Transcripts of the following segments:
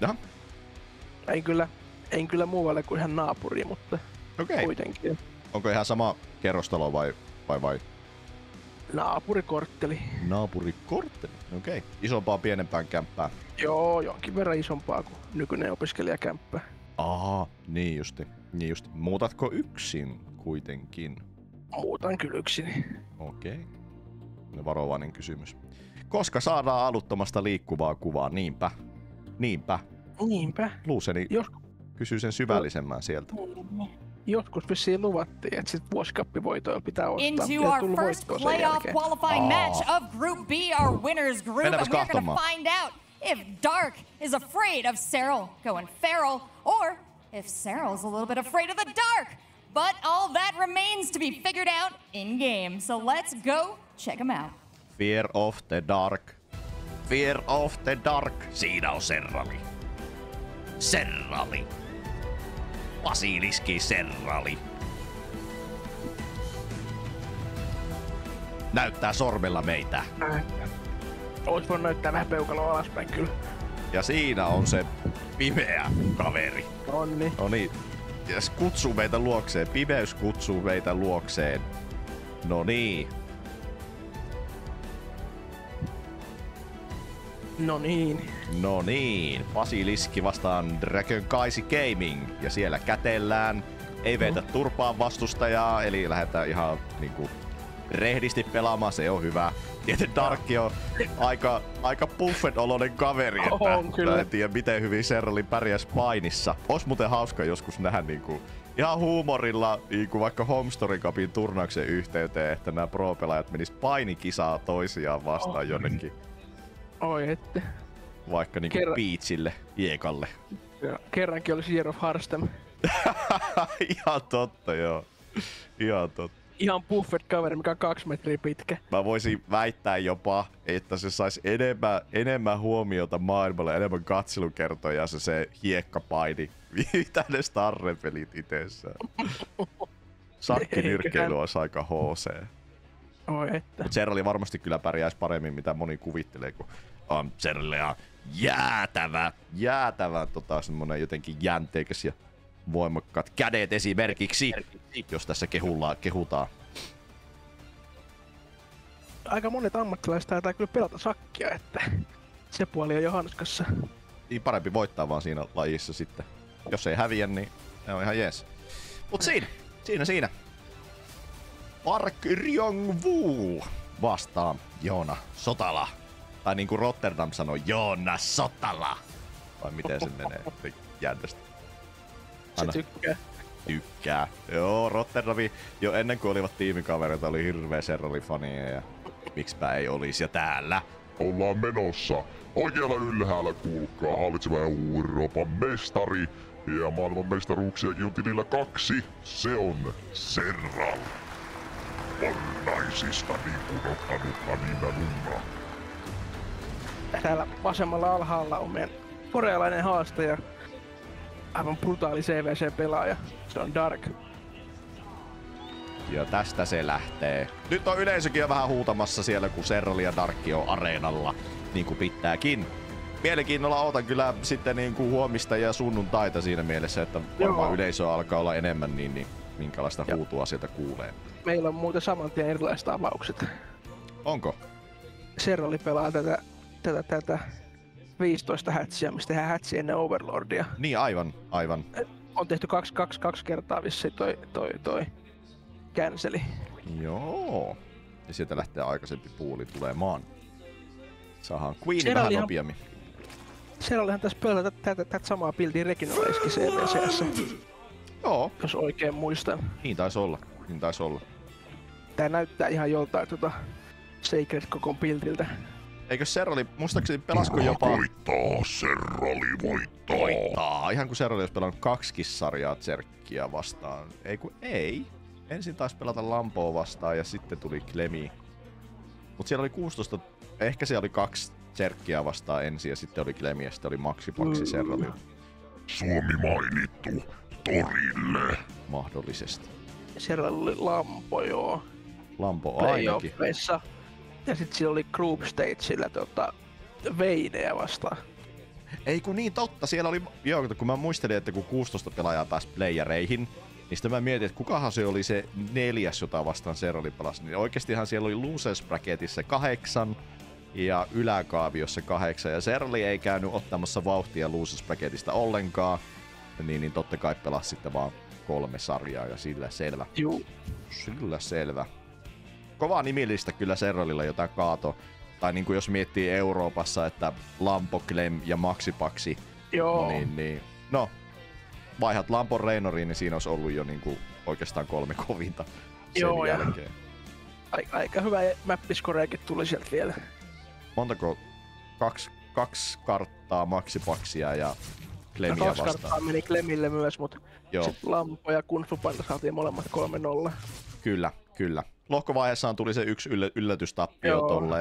Jaha, En kyllä, en kyllä muualle kuin ihan naapuriin, mutta okei. kuitenkin. Onko ihan sama kerrostalo vai, vai, vai Naapurikortteli. naapurikortteli? Okei. Isompaa pienempään kämppään. Joo, jonkin verran isompaa kuin nykyinen opiskelijakämppä. Aha, niin justi. Niin justi. Muutatko yksin kuitenkin? Muutan kyllä yksin. Okei. No varovainen kysymys. Koska saadaan aluttomasta liikkuvaa kuvaa, niinpä. Niinpä. Niinpä. Luuseni Jos, kysyy sen syvällisemmän sieltä. joskus vissiin luvattiin, että sit vuosikappivoitoilla pitää ostaa. Into Ja our first playoff qualifying match of Group B, our winners group, and Mennäänpäs we're going to katsomaan. find out if Dark is afraid of Cyril going feral, or if Cyril's a little bit afraid of the dark. But all that remains to be figured out in game. So let's go check them out. Fear of the Dark. Fear of the Dark. Siinä on Serrali. Serrali. Basiliski Serrali. Näyttää sormella meitä. Ois voinut näyttää vähän peukaloa alaspäin kyllä. Ja siinä on se pimeä kaveri. Onni. Niin. Ja se kutsuu meitä luokseen. Pimeys kutsuu meitä luokseen. No niin. No niin. No niin, Basiliski vastaan Dragon Kaisi Gaming. Ja siellä kätellään. Ei veitä turpaan vastustajaa, eli lähdetään ihan niinku rehdisti pelaamaan, se on hyvä. Tietysti Darkki on aika, aika buffet-oloinen kaveri, että On kyllä. en tiedä miten hyvin Serrali pärjäs painissa. Ois muuten hauska joskus nähdä niinku ihan huumorilla niinku vaikka Homestory Cupin turnauksen yhteyteen, että nämä pro-pelaajat menis painikisaa toisiaan vastaan Oh. jonnekin Oi ette. vaikka niinku Kerran- beachille, hiekalle. Ja kerrankin oli Year of Harstem. Ihan totta, joo. Ihan totta. Ihan buffet kaveri, mikä on kaksi metriä pitkä. Mä voisin väittää jopa, että se saisi enemmän, enemmän huomiota maailmalle, enemmän katselukertoja se, se hiekkapaini, mitä ne starrepelit itsessään. Sakkinyrkkeily olisi aika HC. Oi että. Serrali varmasti kyllä pärjäisi paremmin, mitä moni kuvittelee, kun on Serrali on jäätävä, jäätävä tota, semmonen jotenkin jänteikäs ja voimakkaat kädet esimerkiksi, jos tässä kehulla, kehutaan. Aika monet ammattilaiset taitaa kyllä pelata sakkia, että se puoli on jo hanskassa. Niin parempi voittaa vaan siinä lajissa sitten. Jos ei häviä, niin ne on ihan jees. Mut siinä, siinä, siinä. Park Ryong Woo vastaan Joona Sotala. Tai niin kuin Rotterdam sanoi, Joona Sotala. Vai miten se menee? Jännästi. Se Anna. tykkää. Tykkää. Joo, Rotterdami jo ennen kuin olivat tiimikavereita oli hirveä Serrali-faneja ja miksipä ei olisi. Ja täällä Ollaan menossa. Oikealla ylhäällä kuulkaa hallitseva Euroopan mestari. Ja maailman mestaruuksiakin on tilillä kaksi. Se on Serral. Naisista niin kuin ottanut Anina Nunna. Täällä vasemmalla alhaalla on meidän korealainen haastaja. Aivan brutaali CVC-pelaaja. Se on Dark. Ja tästä se lähtee. Nyt on yleisökin jo vähän huutamassa siellä, kun Serrali ja Darkki on areenalla, niin kuin pitääkin. Mielenkiinnolla otan kyllä sitten niin kuin huomista ja sunnuntaita siinä mielessä, että varmaan Joo. yleisö alkaa olla enemmän, niin, niin minkälaista Joo. huutua sieltä kuulee. Meillä on muuten saman tien erilaiset avaukset. Onko? Serroli pelaa tätä, tätä, tätä 15 hätsiä, mistä tehdään hätsi ennen Overlordia. Niin aivan, aivan. On tehty kaksi, kaksi, kaksi kertaa vissiin toi, toi, toi canceli. Joo. Ja sieltä lähtee aikaisempi puuli tulemaan. Saadaan Queen vähän nopeammin. Serrolihan tässä pelata tätä, tätä samaa pildiä Reginald iski CVCssä, Joo, jos oikein muistan. niin taisi olla. Niin taisi olla. Tää näyttää ihan joltain tota Sacred kokon piltiltä. Eikö Serrali, muistaakseni pelasko jopa... Voittaa, Serrali voittaa. voittaa. Ihan kuin Serrali olisi pelannut kaksi sarjaa Tserkkiä vastaan. Ei kun ei. Ensin taisi pelata Lampoa vastaan ja sitten tuli Klemi. Mutta siellä oli 16, ehkä siellä oli kaksi Tserkkiä vastaan ensin ja sitten oli Klemi ja sitten oli Maxi Paksi Serrali Suomi mainittu torille. mahdollisesti. Serralla oli Lampo joo. Lampo ainakin. Playoffeissa. Ja sit siellä oli Group Stageillä tota Veinejä vastaan. Ei kun niin totta, siellä oli, joo, kun mä muistelin, että kun 16 pelaajaa pääsi playereihin, niin sitten mä mietin, että kukahan se oli se neljäs, jota vastaan Seroli pelasi. Niin oikeastihan siellä oli losers bracketissa kahdeksan ja yläkaaviossa kahdeksan. Ja Seroli ei käynyt ottamassa vauhtia losers bracketista ollenkaan. Niin, niin totta kai pelasi sitten vaan kolme sarjaa ja sillä selvä. Juu. Sillä selvä. Kova nimillistä kyllä Serralilla jotain kaato. Tai niin kuin jos miettii Euroopassa, että Lampo, Clem ja Maxipaksi, Joo. niin, niin no, vaihat Lampon Reinoriin, niin siinä olisi ollut jo niin kuin oikeastaan kolme kovinta sen Joo, jälkeen. Aika, aika hyvä mäppiskoreakin tuli sieltä vielä. Montako? Kaksi, kaksi karttaa Maxipaksia ja No, Clemia kaksi vastaan. karttaa meni Clemille myös, mutta Lampo ja Kung Fu Panda saatiin molemmat 3-0. kyllä, kyllä. Lohkovaiheessaan tuli se yksi yllä, yllätystappio Joo. tolle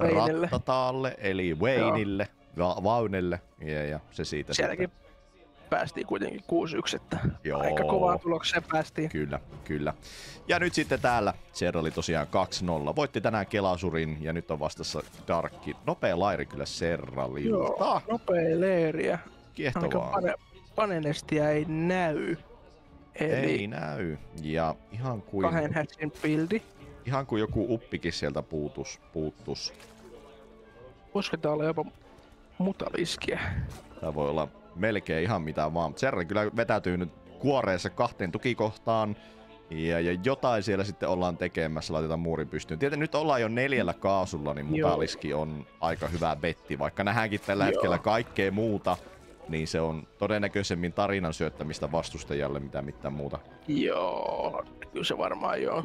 Wayneille. Rattataalle, eli Wayneille, Va- Vaunelle, ja, ja se siitä Sielläkin päästiin kuitenkin 6-1, että Joo. aika kovaan tulokseen päästiin. Kyllä, kyllä. Ja nyt sitten täällä Ser oli tosiaan 2-0. Voitti tänään Kelasurin ja nyt on vastassa Darkki. Nopea lairi kyllä Serralilta. Joo, nopea ainakaan Kiehtovaa. pane, panenestia ei näy. Eli Ei näy. Ja ihan kuin, kahden hatchin buildi. ihan kuin joku uppikin sieltä puutus. puuttus. Voisiko tää olla jopa mutaliskiä? Tämä voi olla melkein ihan mitä vaan. Serra kyllä vetäytyy nyt kuoreessa kahteen tukikohtaan. Ja, ja jotain siellä sitten ollaan tekemässä, laitetaan muurin pystyyn. Tietenkin nyt ollaan jo neljällä kaasulla, niin Joo. mutaliski on aika hyvä betti. Vaikka nähdäänkin tällä Joo. hetkellä kaikkea muuta, niin se on todennäköisemmin tarinan syöttämistä vastustajalle, mitä mitään muuta. Joo, kyllä se varmaan joo.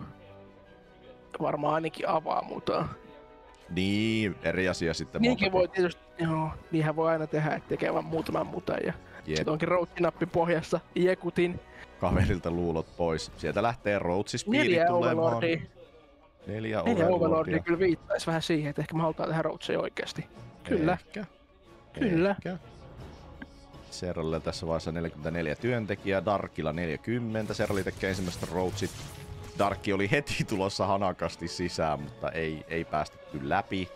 Varmaan ainakin avaa muuta. Niin, eri asia sitten. Niinkin voi tietysti, joo, niinhän voi aina tehdä, että tekee vaan muutaman mutan ja Jep. sitten onkin routsinappi pohjassa, jekutin, kaverilta luulot pois. Sieltä lähtee Rootsi Speedi neljä tulemaan. overlordia. Neljä Neljä overlordia. overlordia kyllä viittaisi vähän siihen, että ehkä me halutaan tehdä routseja oikeasti. Kyllä, Ehkä. Kyllä. Ehkä. Serralla tässä vaiheessa 44 työntekijää, Darkilla 40. Serrali tekee ensimmäistä roadsit. Darkki oli heti tulossa hanakasti sisään, mutta ei, ei päästetty läpi.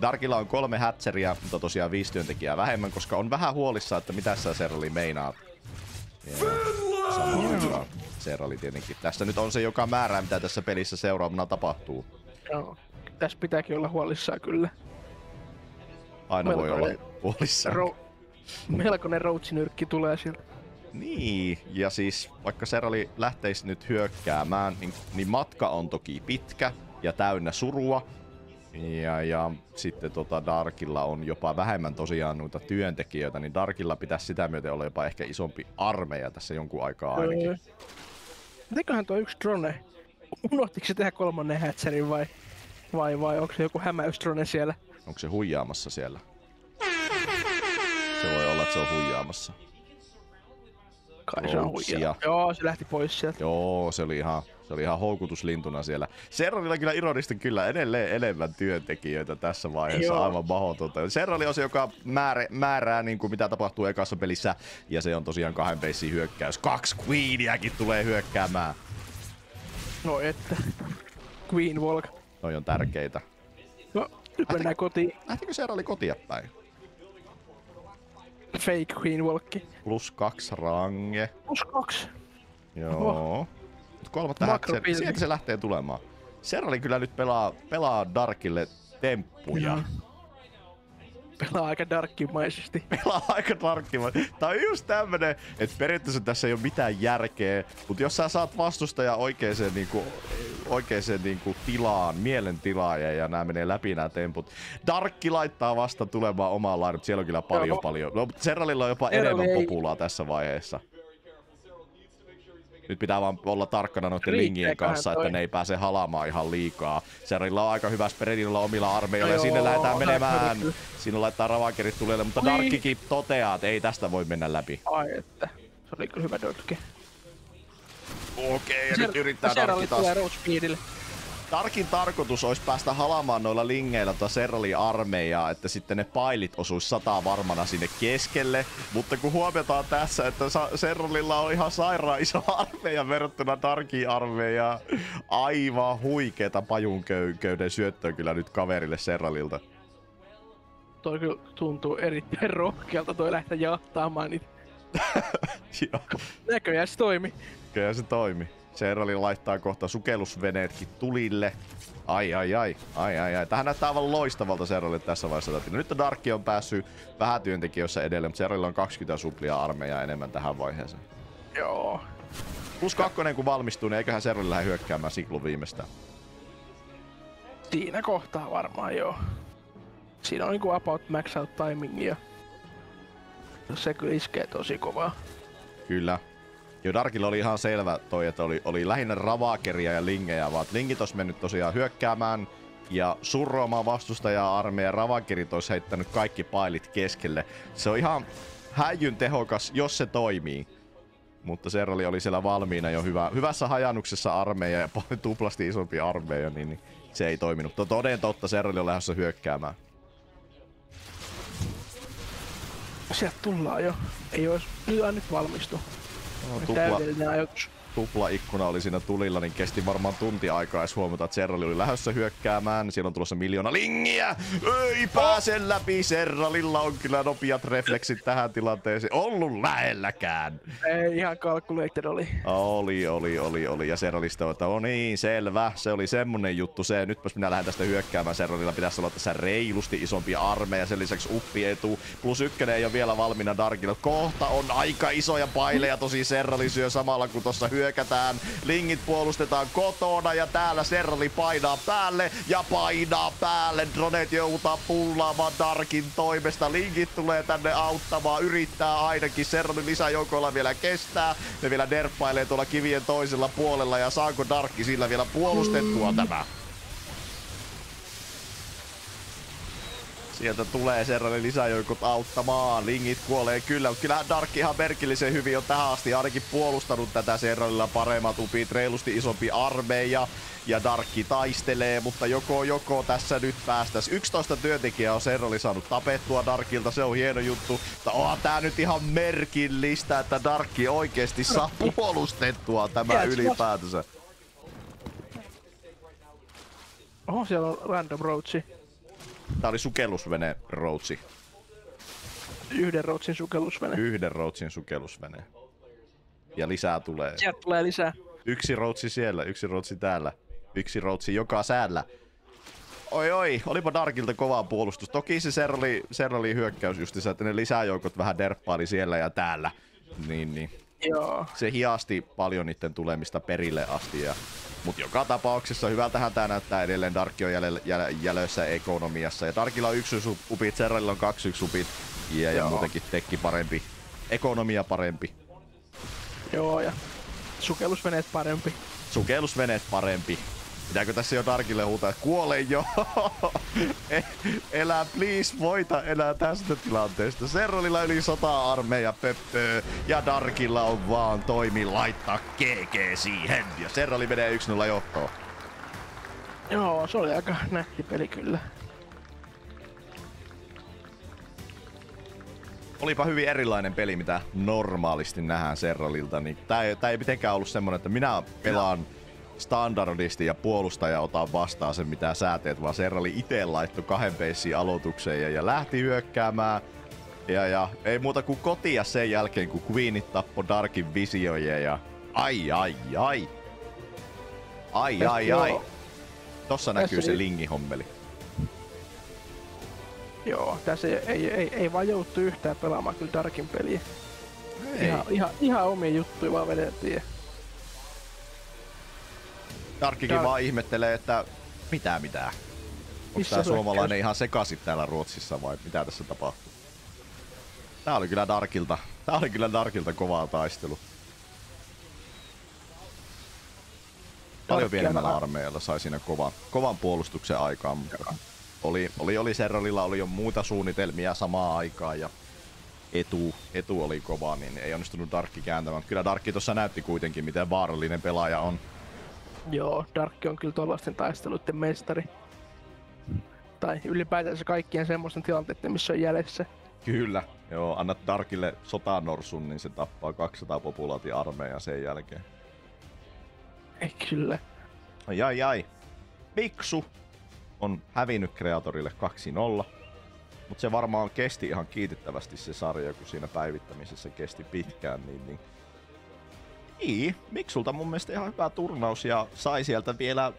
Darkilla on kolme hatcheria, mutta tosiaan viisi työntekijää vähemmän, koska on vähän huolissa, että mitä sä Serrali meinaat. Serrali tietenkin. Tässä nyt on se, joka määrää, mitä tässä pelissä seuraavana tapahtuu. joo. Tässä pitääkin olla huolissaan kyllä. Aina voi olla Melkoinen huolissaan. Ro- melkoinen routsinyrkki tulee sieltä. Niin, ja siis vaikka Serali lähteisi nyt hyökkäämään, niin, niin matka on toki pitkä ja täynnä surua. Ja, ja sitten tota Darkilla on jopa vähemmän tosiaan noita työntekijöitä, niin Darkilla pitäisi sitä myöten olla jopa ehkä isompi armeija tässä jonkun aikaa ainakin. Öö, Teköhän tuo yksi drone. Unohtiko se tehdä kolmannen hatcherin vai, vai, vai onko se joku hämäysdrone siellä? Onko se huijaamassa siellä? Että se on huijaamassa. Kai se on huijaa. Joo, se lähti pois sieltä. Joo, se oli ihan, se oli ihan houkutuslintuna siellä. Serralilla kyllä ironisesti kyllä edelleen enemmän työntekijöitä tässä vaiheessa, Joo. aivan mahdotonta. Serrali on se, joka määrä, määrää niin kuin mitä tapahtuu ekassa pelissä, ja se on tosiaan kahden peissin hyökkäys. Kaksi Queeniäkin tulee hyökkäämään. No että. Queen Walk. Noi on tärkeitä. No, nyt mennään kotiin. Lähtikö Serrali kotia päin? Fake Queen Walkki. Plus kaksi range. Plus kaksi. Joo. Mut kolmatta Makro hatcher, pilvi. sieltä se lähtee tulemaan. Serrali kyllä nyt pelaa, pelaa Darkille temppuja. Mm. Pelaa aika darkkimaisesti. pelaa aika tarkkimaan. Tää on just tämmönen, että periaatteessa tässä ei ole mitään järkeä, mutta jos sä saat vastustaja oikeaan niinku, oikeaan niinku tilaan, mielentilaan ja, ja nämä menee läpi nämä temput. Darkki laittaa vasta tulemaan omaan laidun, siellä on kyllä paljon Joo. paljon. No, Serralilla on jopa Serrali enemmän ei- populaa tässä vaiheessa. Nyt pitää vaan olla tarkkana noiden lingien kanssa, toi? että ne ei pääse halaamaan ihan liikaa. Serralilla on aika hyvä Spreadilla omilla armeijoilla ja sinne lähdetään menemään. Siinä laittaa ravakerit tulelle, mutta Niin. Darkkikin toteaa, että ei tästä voi mennä läpi. Ai että. Se oli kyllä hyvä dodge. Okei, ja nyt yrittää Darkki taas. Darkin tarkoitus olisi päästä halamaan noilla lingeillä tuota Serralin armeijaa, että sitten ne pailit osuis sataa varmana sinne keskelle. Mutta kun huomiotaan tässä, että Serralilla on ihan sairaan iso armeija verrattuna Darkin armeijaan. Aivan huikeeta pajunköyden syöttöä kyllä nyt kaverille Serralilta. toi kyllä tuntuu erittäin rohkealta toi lähteä jahtaamaan niitä. Joo, Näköjään se toimi. Kyllä se toimi. Serrali laittaa kohta sukellusveneetkin tulille. Ai ai ai, ai ai ai. Tähän näyttää aivan loistavalta Serralille tässä vaiheessa. tätä. Nyt Darkki on päässyt vähän työntekijöissä edelleen, mutta Serralilla on 20 suplia armeijaa enemmän tähän vaiheeseen. Joo. Plus kakkonen kun valmistuu, niin eiköhän Serrali lähde hyökkäämään Siklun viimeistään. Siinä kohtaa varmaan joo. Siinä on niinku about max out timing ja se kyllä iskee tosi kovaa. Kyllä. Jo Darkilla oli ihan selvä toi, että oli, oli lähinnä ravakeria ja lingejä, vaan lingit olisi mennyt tosiaan hyökkäämään ja surroamaan vastustajaa armeija. Ravakerit olisi heittänyt kaikki pailit keskelle. Se on ihan häijyn tehokas, jos se toimii. Mutta Serrali oli siellä valmiina jo hyvä, hyvässä hajannuksessa armeija ja tuplasti isompi armeija, niin, niin se ei toiminut. To- Toden totta, Serrali on lähdössä hyökkäämään. Sieltä tullaan jo. Ei ois nyt, nyt valmistu. No, tupla, Täydellinen ajoitus. Tupla ikkuna oli siinä tulilla, niin kesti varmaan tunti aikaa edes huomata, että Serrali oli lähdössä hyökkäämään. Siellä on tulossa miljoona lingiä. Ei pääse läpi. Serralilla on kyllä nopeat refleksit tähän tilanteeseen. Ollut lähelläkään. Ei ihan calculated oli. Oli, oli, oli, oli. Ja Serralista, että on niin, selvä. Se oli semmonen juttu se. Nytpäs minä lähden tästä hyökkäämään. Serralilla pitäisi olla tässä reilusti isompi armeija. Sen lisäksi uppi etu. Plus ykkönen ei ole vielä valmiina Darkilla. Kohta on aika isoja paileja. Tosi Serrali syö samalla kun tossa hyökätään. Lingit puolustetaan kotona ja täällä Serrali painaa päälle ja painaa päälle. Dronet joutaa pullaamaan Darkin toimesta. Linkit tulee tänne auttamaan. Yrittää ainakin. Serrali lisäjoukoilla vielä kestää. Ne vielä derppailee tuolla kivien toisella puolella ja saako Darkki sillä vielä puolustettua tämä? Sieltä tulee Serralle lisäjoukot auttamaan. Lingit kuolee kyllä, mutta kyllähän Dark ihan merkillisen hyvin on tähän asti ainakin puolustanut tätä Serralilla paremmat upit, reilusti isompi armeija. Ja Darkki taistelee, mutta joko joko tässä nyt päästäs. 11 työntekijää on Serrali saanut tapettua Darkilta, se on hieno juttu. Mutta onhan tää nyt ihan merkillistä, että Darkki oikeesti saa puolustettua tämä ylipäätänsä. Oho, siellä on random roadsi. Tää oli sukellusvene Rootsi. Yhden roadsin sukellusvene. Yhden Rootsin sukellusvene. Ja lisää tulee. Sieltä tulee lisää. Yksi routsi siellä, yksi routsi täällä. Yksi routsi joka säällä. Oi oi, olipa Darkilta kova puolustus. Toki se Serrali, Serrali hyökkäys justiinsa, että ne lisäjoukot vähän derppaili siellä ja täällä. Niin, niin. Joo. Se hiasti paljon niiden tulemista perille asti. Ja, mut joka tapauksessa hyvältähän tää näyttää edelleen. Darkki on jäl, jäl, jälössä ekonomiassa. Ja Darkilla on yksi upit, Serralilla on kaksi yksi upit. Ja, ja muutenkin tekki parempi. Ekonomia parempi. Joo, ja sukellusveneet parempi. Sukellusveneet parempi. Pitääkö tässä jo Darkille huutaa, kuole jo? E- elää, please, voita elää tästä tilanteesta. Serrolilla yli sota armeija pöppöö ja Darkilla on vaan toimi laittaa GG siihen. Ja Serroli menee 1-0 johtoon. Joo, se oli aika nätti peli kyllä. Olipa hyvin erilainen peli, mitä normaalisti nähdään Serralilta. Niin tää, ei, tää ei mitenkään ollut semmonen, että minä pelaan standardisti ja puolustaja otan vastaan sen mitä sä teet, vaan Serrali itse laittoi kahden peissiin aloitukseen ja, ja lähti hyökkäämään. Ja, ja ei muuta kuin kotia sen jälkeen, kun Queenit tappo Darkin visioja ja ai ai ai. Ai ai ai. Tossa näkyy se lingihommeli. Joo, tässä ei, ei, ei, ei vaan jouttu yhtään pelaamaan kyllä Darkin peliä. Ei. Ihan, ihan, ihan omia juttuja vaan vedettiin. Darkkikin Dark. vaan ihmettelee, että mitä mitä. Onko tää suomalainen ihan sekaisin täällä Ruotsissa vai mitä tässä tapahtuu? Tää oli kyllä Darkilta. Tää oli kyllä Darkilta kovaa taistelu. Paljon pienemmällä mä- armeijalla sai siinä kovan, kovan puolustuksen aikaan, mutta oli, oli, oli Serralilla oli jo muita suunnitelmia samaan aikaan ja etu, etu oli kova, niin ei onnistunut Darkki kääntämään. Kyllä Darkki tuossa näytti kuitenkin, miten vaarallinen pelaaja on. Joo, Darkki on kyllä tuollaisten taisteluiden mestari. Tai ylipäätänsä kaikkien semmoisten tilanteiden, missä on jäljessä. Kyllä. Joo, annat Darkille sotanorsun, niin se tappaa 200 populaatioarmeijaa sen jälkeen. Ei kyllä. Ai ai ai. Piksu on hävinnyt Kreatorille 2-0. Mutta se varmaan kesti ihan kiitettävästi se sarja, kun siinä päivittämisessä kesti pitkään, niin, niin niin, Miksulta mun mielestä ihan hyvä turnaus ja sai sieltä vielä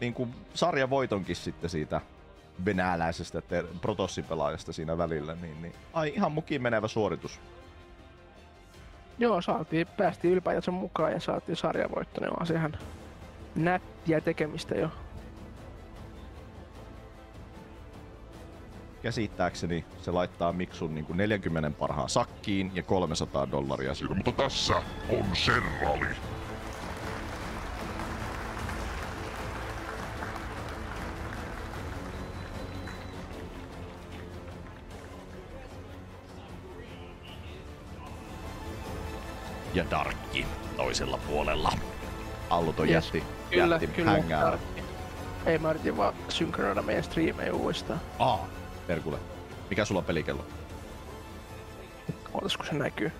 niin kuin sarjavoitonkin sitten siitä venäläisestä protossipelaajasta siinä välillä, niin, niin ai ihan mukiin menevä suoritus. Joo, saatiin, päästiin ylipäätänsä mukaan ja saatiin sarjavoitto, niin on sehän nättiä tekemistä jo. Käsittääkseni se laittaa Miksun niin kuin 40 parhaan sakkiin ja 300 dollaria Siinä, mutta tässä on Serrali. ja Darkki toisella puolella. Alluto Yes. jätti, Kyllä, jätti kyllä. hängää. Ei mä yritin vaan synkronoida meidän striimejä uudestaan. Aa, Perkule. Mikä sulla on pelikello? Ootas kun se näkyy.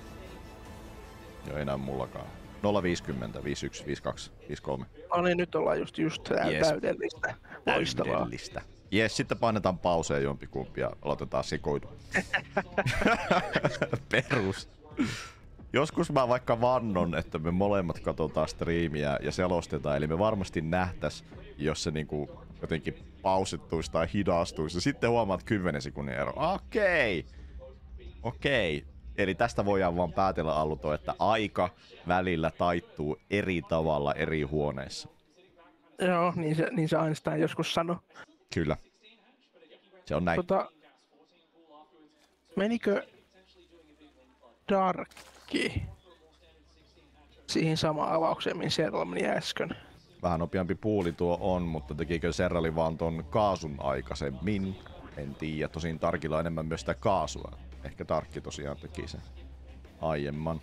Joo, ei näy mullakaan. 050, 51, 52, 53. No niin, nyt ollaan just, just Yes. täydellistä. Loistavaa. Täydellistä. Jes, sitten painetaan pauseen jompikumpi ja aloitetaan sekoitu. Perus. Joskus mä vaikka vannon, että me molemmat katsotaan striimiä ja selostetaan, eli me varmasti nähtäis, jos se niinku jotenkin pausittuisi tai hidastuisi. Ja sitten huomaat 10 sekunnin ero. Okei. Okei. Eli tästä voidaan vaan päätellä Alluto, että aika välillä taittuu eri tavalla eri huoneissa. Joo, niin se, niin se Einstein joskus sanoi. Kyllä. Se on näin. Tota, menikö Darkki siihen samaan avaukseen, mihin Serla meni äsken? Vähän nopeampi puuli tuo on, mutta tekikö Serrali vaan ton kaasun aikaisemmin? En tiedä. Tosin Tarkilla on enemmän myös sitä kaasua. Ehkä Tarkki tosiaan teki sen aiemman.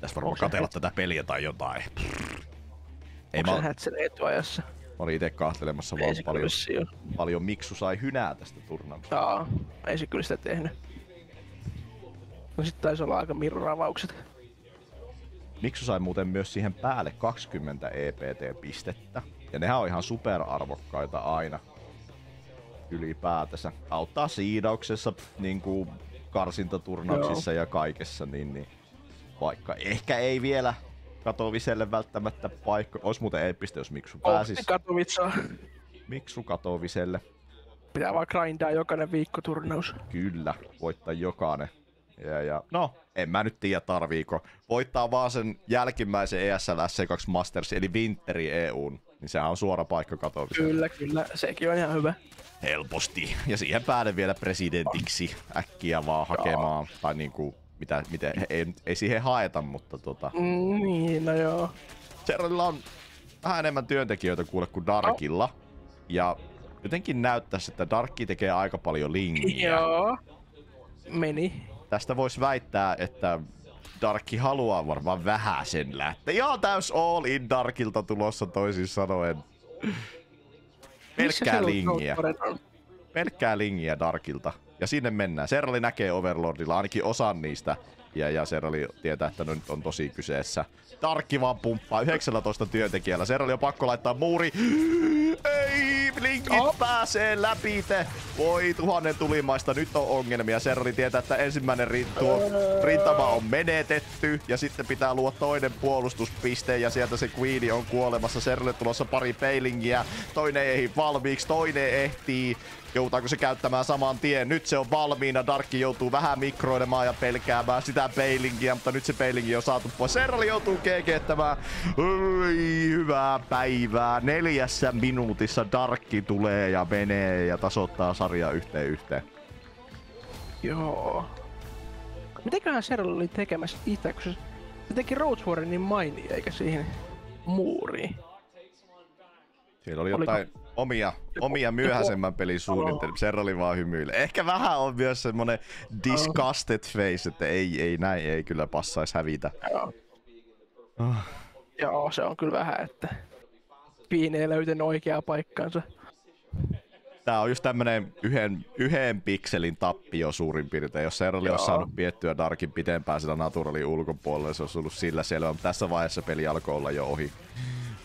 Tässä varmaan katella tätä peliä tai jotain. Ei Onko mä, etuajassa? mä olin itse kahtelemassa Ei vaan paljon, paljon Miksu sai hynää tästä turnauksesta. Jaa, ei se kyllä sitä tehnyt. No sit taisi olla aika mirror-avaukset. Miksu sai muuten myös siihen päälle 20 EPT-pistettä. Ja nehän on ihan superarvokkaita aina ylipäätänsä. Auttaa siidauksessa, niin kuin karsintaturnauksissa ja kaikessa, niin, niin vaikka ehkä ei vielä Katoviselle välttämättä paikka. Ois muuten eeppistä, jos Miksu pääsis. Kohti Katowicaa. Miksu Katoviselle. Pitää vaan grindaa jokainen viikko turnaus. Kyllä, voittaa jokainen. Ja, ja, no, en mä nyt tiedä tarviiko. Voittaa vaan sen jälkimmäisen ESL SC2 Masters, eli Winteri EUn. Niin sehän on suora paikka katoamiseen. Kyllä, kyllä. Sekin on ihan hyvä. Helposti. Ja siihen päälle vielä presidentiksi äkkiä vaan hakemaan. Tai niinku, mitä, miten, ei, ei siihen haeta, mutta tota. Mm, niin, no joo. Serralilla on vähän enemmän työntekijöitä kuule kuin Darkilla. Ja jotenkin näyttäisi, että Darkki tekee aika paljon lingiä. Joo. Meni. Tästä voisi väittää, että Darkki haluaa varmaan vähän sen lähteä. Ihan täys all in Darkilta tulossa toisin sanoen. Pelkkää lingiä. Pelkkää lingiä Darkilta. Ja sinne mennään. Serrali näkee Overlordilla ainakin osan niistä. Ja, ja Serrali tietää, että nyt on tosi kyseessä. Darkki vaan pumppaa 19 työntekijällä. Serrali on pakko laittaa muuri. Ei, linkit Oh. pääsee läpi te. Voi tuhannen tulimaista, nyt on ongelmia. Serrali tietää, että ensimmäinen rin, tuo rintama on menetetty. Ja sitten pitää luoda toinen puolustuspiste. Ja sieltä se Queeni on kuolemassa. Serrali tulossa pari peilingiä. Toinen ei valmiiksi, toinen ehtii. Joutaako se käyttämään saman tien? Nyt se on valmiina. Darkki joutuu vähän mikroilemaan ja pelkäämään sitä peilingiä, mutta nyt se peilingi on saatu pois. Serrali joutuu keekeettämään. Oi, hyvää päivää. Neljässä minuutissa Darkki tulee ja menee ja tasoittaa sarjaa yhteen yhteen. Joo. Mitenköhän Serral oli tekemässä itse, kun se, teki Roadwarrenin niin maini, eikä siihen muuriin. Siellä oli Oliko- jotain omia, omia myöhäisemmän pelin suunnitelmia. Serrali vaan hymyillä. Ehkä vähän on myös semmonen disgusted face, että ei, ei näin, ei kyllä passaisi hävitä. Joo. Ah. Joo, se on kyllä vähän, että Piine ei löytänyt oikeaa paikkaansa. Tää on just tämmönen yhden, yhden pikselin tappio suurin piirtein. Jos Serrali olisi Joo. saanut piettyä Darkin pitempään sitä naturalin ulkopuolelle, se olisi ollut sillä selvä. Mutta tässä vaiheessa peli alkoi olla jo ohi.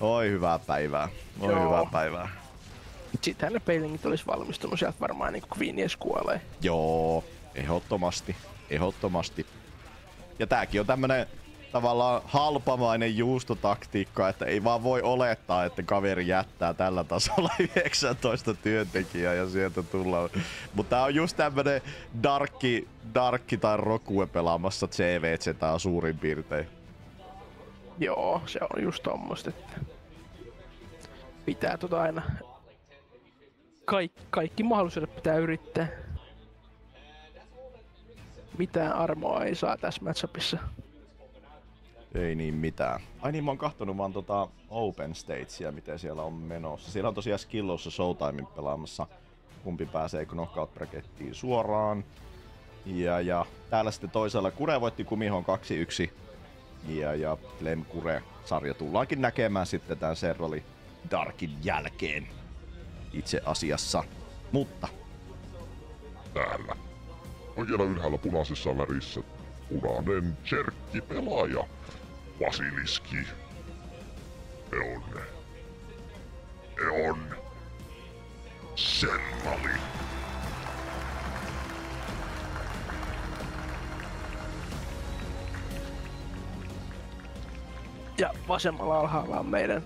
Oi hyvää päivää. Oi Joo. hyvää päivää. Sittenhän ne peilingit olisi valmistunut sieltä varmaan niin kuin Queenies kuolee. Joo, ehdottomasti. Ehdottomasti. Ja tääkin on tämmönen tavallaan halpamainen juustotaktiikka, että ei vaan voi olettaa, että kaveri jättää tällä tasolla 19 työntekijää ja sieltä tullaan. Mutta tää on just tämmönen darkki, darkki tai rokue pelaamassa CVC tää on suurin piirtein. Joo, se on just tommoista, että pitää tota aina kaikki, kaikki mahdollisuudet pitää yrittää. Mitään armoa ei saa tässä matchupissa. Ei niin mitään. Ai niin, mä oon kahtonut vaan tota Open Stagea, miten siellä on menossa. Siellä on tosiaan Skillossa Showtimein pelaamassa, kumpi pääsee knockout brackettiin suoraan. Ja, ja täällä sitten toisella Kure voitti Kumihon 2-1. Ja, ja Glenn Kure-sarja tullaankin näkemään sitten tämän Serroli Darkin jälkeen itse asiassa. Mutta Täällä. Oikealla ylhäällä punaisessa värissä punainen pelaaja. Vasiliski. E on... E on... Serrali. Ja vasemmalla alhaalla on meidän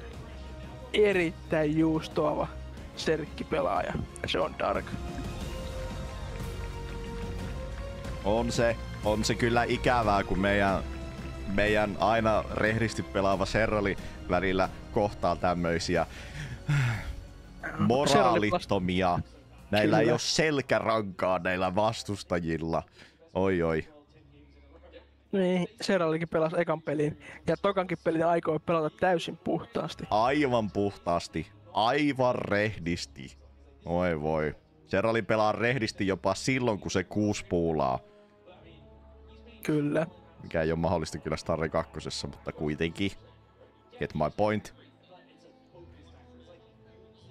erittäin juustoava serkkipelaaja. Ja se on Dark. on se, on se kyllä ikävää, kun meidän, meidän aina rehdisti pelaava Serrali välillä kohtaa tämmöisiä moraalittomia. Näillä Kyllä. ei ole selkärankaa näillä vastustajilla. Oi oi. Niin, Serralikin pelasi ekan pelin. Ja tokankin pelin aikoi pelata täysin puhtaasti. Aivan puhtaasti. Aivan rehdisti. Oi voi. Serrali pelaa rehdisti jopa silloin, kun se kuusi puulaa. Kyllä. Mikä ei ole mahdollista kyllä Starry 2, mutta kuitenkin. Get my point.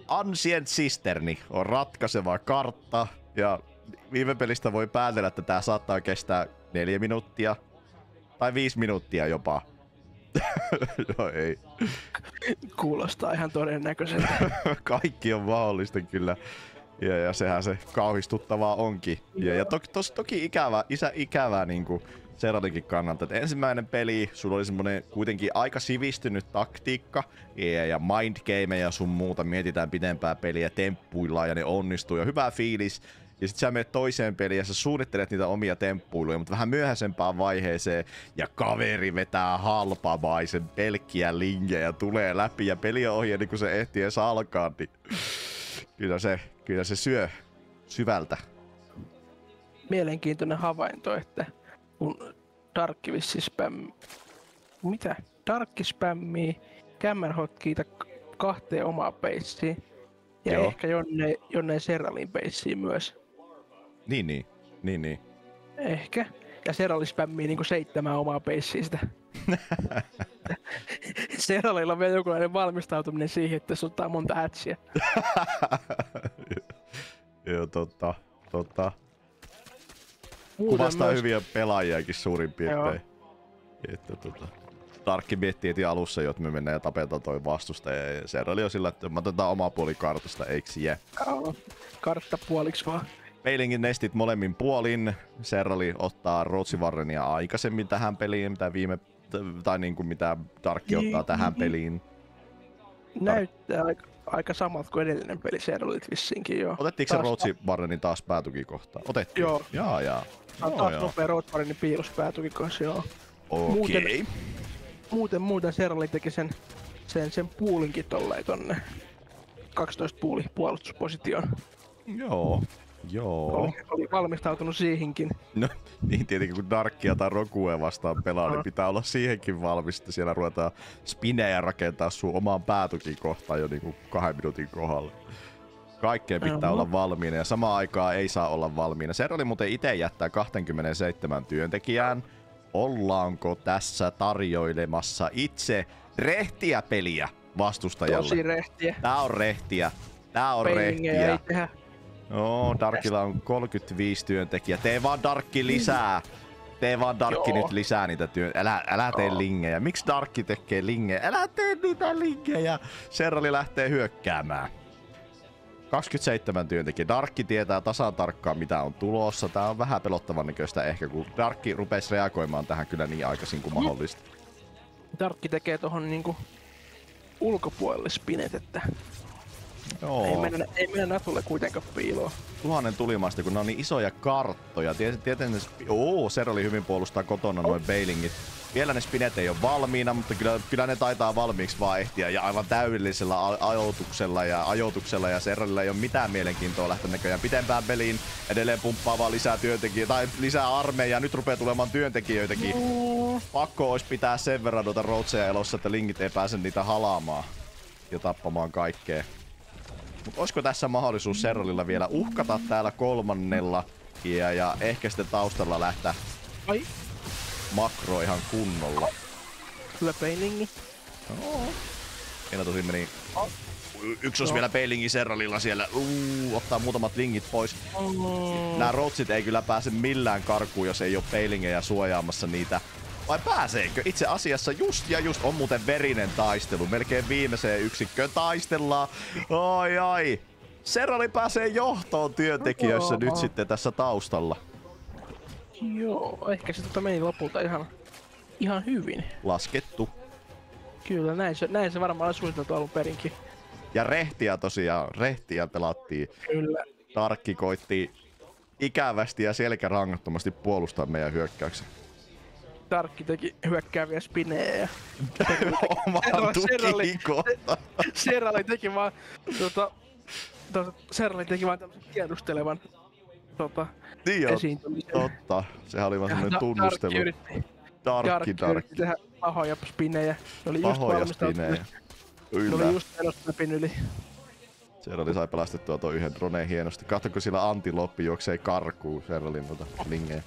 Ancient Sisterni on ratkaiseva kartta ja viime pelistä voi päätellä, että tämä saattaa kestää neljä minuuttia viisi minuuttia jopa. no ei. Kuulostaa ihan todennäköiseltä. Kaikki on mahdollista kyllä. Ja, ja sehän se kauhistuttavaa onkin. Ja, ja toki, tos, toki ikävää, isä ikävää niinku Serralinkin kannalta. Et ensimmäinen peli, sulla oli semmonen kuitenkin aika sivistynyt taktiikka ja, ja mind game ja sun muuta. Mietitään pidempää peliä, temppuillaan ja ne onnistuu ja hyvä fiilis. Ja sit sä menet toiseen peliin ja sä suunnittelet niitä omia temppuiluja, mutta vähän myöhäisempään vaiheeseen. Ja kaveri vetää halpamaisen pelkkiä linkejä, tulee läpi ja peli on ohi ennen kuin se ehtii edes alkaa. Niin kyllä se, kyllä se syö syvältä. Mielenkiintoinen havainto, että kun Darkki vissi späm... Mitä? Darkki spämmii Kämmerhotkiita kahteen omaa peissiin. Ja Joo. ehkä Jonne, Jonne Serralin peissiin myös. Niin, niin. Niin, niin. Ehkä. Ja Serrali spämmii niinku seitsemän omaa peissiistä. Serralilla on vielä jokinlainen valmistautuminen siihen, että se ottaa monta hatchia. Joo, totta. totta. Muuten Kuvastaa myös- hyviä pelaajiakin suurin piirtein. Että tota, Tarkki miettii heti alussa että me mennään ja tapetaan toi vastustaja. Ja se oli jo sillä, että mä otetaan oma puoli kartasta, eiks jää. Joo, Kartta puoliksi vaan. Peilingin nestit molemmin puolin. Serrali ottaa Rotsivarrenia aikaisemmin tähän peliin, mitä viime tai niin kuin mitä Darkki ottaa tähän peliin. Näyttää aika, aika samat kuin edellinen peli Serralit vissinkin joo. Otettiinko se Taas- Rotsivarrenin taas päätukikohtaan? Otettiin? Joo. Jaa, jaa. On Joo, taas joo. nopea roadparin piilus päätukikossa, joo. Okei. Muuten- Muuten, muuten Serrali teki sen, sen, sen puulinkin tolleen tonne 12 puuli puolustuspositioon. Joo. Joo. Oli, oli valmistautunut siihenkin. No, niin tietenkin kun Darkia tai Rokue vastaan pelaa, niin pitää olla siihenkin valmis, että siellä ruvetaan spinejä rakentaa sun omaan päätukikohtaan jo niinku kahden minuutin kohdalla. Kaikkeen pitää olla valmiina ja samaan aikaan ei saa olla valmiina. Serrali muuten itse jättää 27 työntekijään. Ollaanko tässä tarjoilemassa itse rehtiä peliä vastustajalle? Tosi rehtiä. Tää on rehtiä. Tää on Peilingejä ei rehtiä. tehdä. Joo, Darkilla on 35 työntekijää. Tee vaan Darkki lisää. Tee vaan Darkki Joo. nyt lisää niitä työn... Älä, älä tee Joo. lingejä. Miksi Darkki tekee lingejä? Älä tee niitä lingejä. Serrali lähtee hyökkäämään. 27 työntekijä. Darkki tietää tasan tarkkaan mitä on tulossa. Tää on vähän pelottavan näköistä ehkä, kun Darkki rupesi reagoimaan tähän kyllä niin aikaisin kuin mahdollista. Darkki tekee tohon niinku ulkopuolelle spinet, että Joo. ei mennä, ei mennä natulle kuitenkaan piiloon. tuhannen tulimaista, kun ne on niin isoja karttoja. Tiet- Tietenkin, sp- oo, Serali hyvin puolustaa kotona noin bailingit. Vielä ne spinet ei ole valmiina, mutta kyllä, kyllä ne taitaa valmiiksi vaan ehtiä. Ja aivan täydellisellä ajoituksella ja ajoituksella ja Serralilla ei ole mitään mielenkiintoa lähteä näköjään pitempään peliin. Edelleen pumppaa vaan lisää työntekijöitä tai lisää armeijaa. Nyt rupeaa tulemaan työntekijöitäkin. Pakko olisi pitää sen verran noita elossa, että lingit ei pääse niitä halaamaan ja tappamaan kaikkea. Mutta olisiko tässä mahdollisuus Serralilla vielä uhkata täällä kolmannella ja, ja ehkä sitten taustalla lähteä Ai, makro ihan kunnolla. kyllä peilingi. Meillä tosi meni... Yksi olisi vielä peilingin Serralilla siellä. Uu, ottaa muutamat lingit pois. Nämä rootsit ei kyllä pääse millään karkuun, jos ei ole peilingejä suojaamassa niitä. Vai pääseekö? Itse asiassa just ja just on muuten verinen taistelu. Melkein viimeiseen yksikköön taistellaan. Ai ai. Serrali pääsee johtoon työntekijöissä Joo. nyt sitten tässä taustalla. Joo, ehkä se tota meni lopulta ihan, ihan hyvin. Laskettu. Kyllä, näin se, näin se varmaan oli suunniteltu alun perinkin. Ja rehtiä tosiaan, rehtiä pelattiin. Kyllä. Tarkki koitti ikävästi ja selkärangattomasti puolustaa meidän hyökkäyksen. Tarkki teki hyökkääviä spinejä Omaan Serrali- tukikohta. Serrali teki vaan, tota, tota, Serrali teki vaan tiedustelevan tota, Niin joo, esiintymisen. totta. Sehän oli vaan Da- tunnustelu. Darkki yritti, Darkki, Darkki tehdä pahoja spinejä. Ne oli just Pahoja valmistautunut- spinejä. Ne oli Kyllä. just menossa läpi yli. Serrali sai pelastettua tuon yhden droneen hienosti. Katsoko sillä antiloppi juoksee karkuun Serralin noita lingejä.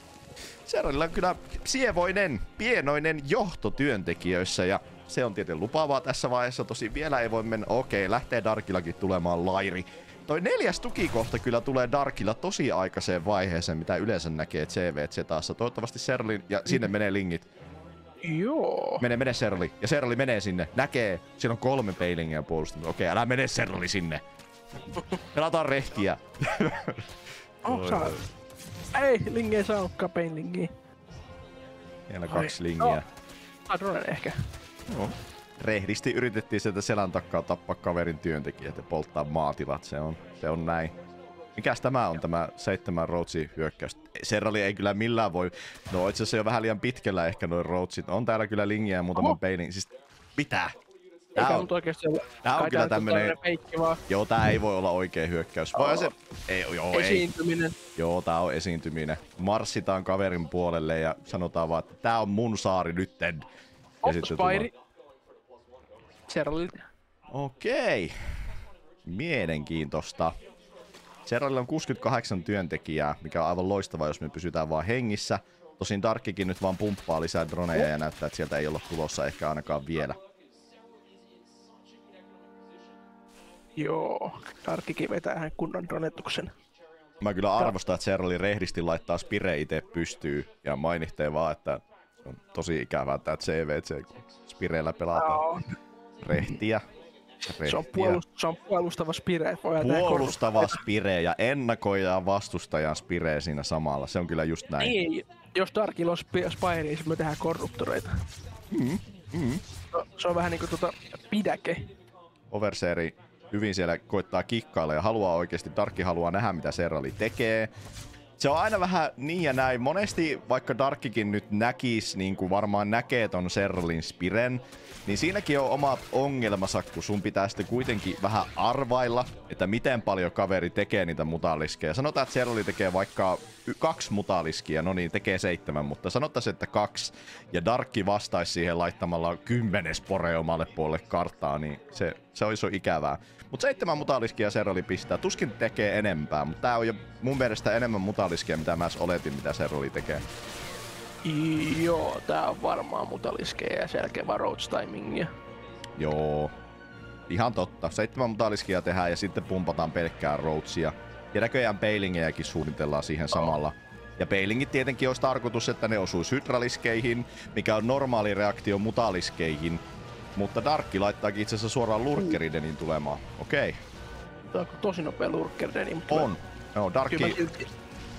Serralilla on kyllä sievoinen, pienoinen johto työntekijöissä ja se on tietenkin lupaavaa tässä vaiheessa. Tosi vielä ei voi mennä. Okei, lähtee Darkillakin tulemaan lairi. Toi neljäs tukikohta kyllä tulee Darkilla tosi aikaiseen vaiheeseen, mitä yleensä näkee CVC taassa. Toivottavasti Serlin, ja sinne menee lingit. Joo. Mene, mene Serli. Ja Serli menee sinne. Näkee. Siinä on kolme peilingiä puolustamista. Okei, älä mene Serli sinne. Pelataan rehtiä. Oh. Ei, Lingi ei saanutkaan peilingiä. Siellä Ai, kaksi lingiä. Saa dronen ehkä. No. Rehdisti yritettiin sieltä selän takaa tappaa kaverin työntekijät ja polttaa maatilat. Se on, se on näin. Mikäs tämä on tämä seitsemän rootsi hyökkäys? Serrali ei kyllä millään voi. No itse asiassa jo vähän liian pitkällä ehkä noin rootsit. On täällä kyllä lingiä ja muutaman peilin. Siis mitä? Eikä Tää on, mut oikeesti ole. tää on kyllä nyt tämmönen- tämmönen feikki vaan. joo, tää ei voi olla oikea hyökkäys. Voi se... Ei, joo, ei. Esiintyminen. Joo, tää on esiintyminen. Marssitaan kaverin puolelle ja sanotaan vaan, että tää on mun saari nytten. Ja sitten Spyri. Serralilta. Okei. Mielenkiintoista. Serralilla on 68 työntekijää, mikä on aivan loistavaa, jos me pysytään vaan hengissä. Tosin Darkkikin nyt vaan pumppaa lisää droneja ja näyttää, että sieltä ei olla tulossa ehkä ainakaan vielä. Joo. Darkkikin vetää ihan kunnon dronetuksen. Mä kyllä arvostan, että Serrali rehdisti laittaa Spire itse pystyy ja mainihtee vaan, että on tosi ikävää tää CVC, kun Spireellä pelataan Joo. rehtiä. Se on, rehtiä. puolust, se on puolustava spire. Puolustava Spire ja ennakoidaan vastustajan Spire siinä samalla. Se on kyllä just näin. Niin, jos Darkilla on spi- Spire, niin me tehdään korruptoreita. Mm, mm. No, se on vähän niinku tota pidäke. Overseeri hyvin siellä koittaa kikkailla ja haluaa oikeasti, Darkki haluaa nähdä mitä Serrali tekee. Se on aina vähän niin ja näin. Monesti vaikka Darkkikin nyt näkis, niin kuin varmaan näkee ton Serralin Spiren, niin siinäkin on omat ongelmansa, kun sun pitää sitten kuitenkin vähän arvailla, että miten paljon kaveri tekee niitä mutaliskeja. Sanotaan, että Serrali tekee vaikka kaksi mutaliskia, no niin, tekee seitsemän, mutta sanottaisiin, että kaksi, ja Darkki vastaisi siihen laittamalla kymmenen spore omalle puolelle karttaa, niin se, se olisi jo ikävää. Mutta seitsemän mutaliskia Serrali pistää. Tuskin tekee enempää, mutta tää on jo mun mielestä enemmän mutaliskia, mitä mä oletin, mitä Serrali tekee. Joo, tää on varmaan mutaliskeja ja sen jälkeen vaan timingia. Joo. Ihan totta. Seitsemän mutaliskia tehdään ja sitten pumpataan pelkkää roadsia. Ja näköjään peilingejäkin suunnitellaan siihen samalla. Ja peilingit tietenkin olisi tarkoitus, että ne osuisi hydraliskeihin, mikä on normaali reaktio mutaliskeihin. Mutta Darkki laittaakin itse asiassa suoraan lurkkeridenin tulemaan. Okei. Tää on tosi nopea lurkkerdeni, mutta On. Joo, Darkki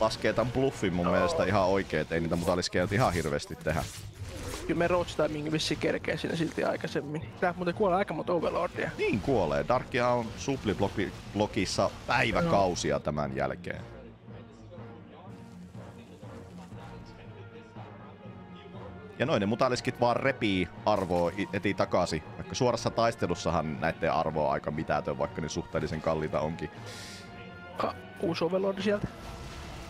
laskee tän bluffin mun mielestä ihan oikein, ei niitä mutaliskeja ihan hirveästi tehdä. kyllä me Roach Timing vissi kerkee siinä silti aikaisemmin. Tää muuten kuolee aika monta Overlordia. Niin kuolee. Darkia on suppliblokissa päiväkausia tämän jälkeen. Ja noin ne mutaliskit vaan repii arvoa eti takaisin. Vaikka suorassa taistelussahan näiden arvo on aika mitätön, vaikka ne suhteellisen kalliita onkin. Ah, uusi Overlord sieltä.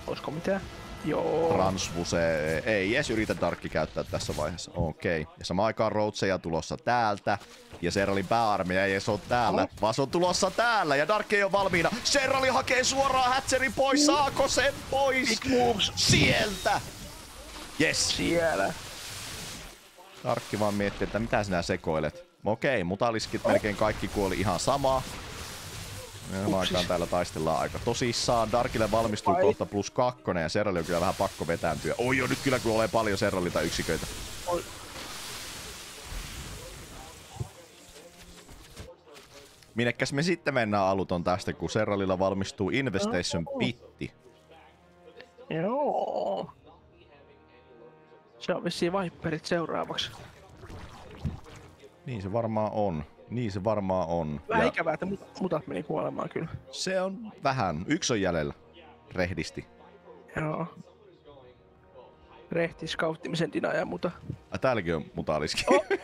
Olisiko mitään? Joo. Transfuse ei edes yritä Darkki käyttää tässä vaiheessa. Okei. Ja samaan aikaan Roadseja tulossa täältä. Ja Serralin pääarmeija ei edes ole täällä, vaan se on tulossa täällä. Ja Dark ei ole valmiina. Serrali hakee suoraan Hatcherin pois. Saako sen pois? Big moves. Sieltä! Yes. Siellä. Darkki vaan miettii, että mitä sinä sekoilet. Okei, mutaliskit melkein kaikki kuoli ihan samaa. Aikaan täällä taistellaan aika tosissaan. Darkille valmistuu Ai. kohta plus kakkonen ja Serrali on kyllä vähän pakko vetääntyä. Oi jo, nyt kyllä kun ole paljon Serralilta yksiköitä. Oi. Minnekäs me sitten mennään aluton tästä, kun Serralilla valmistuu Investation Pitti. Joo. Se on vissiin Viperit seuraavaksi. Niin se varmaan on. Niin se varmaan on. Vähän Ja ikävää, että mut- mutat meni kuolemaan kyllä. se on vähän. Yksi on jäljellä. Rehdisti. Joo. Rehti, skauttimisen dina ja muuta. Ai täälläkin on mutaliski. Oh.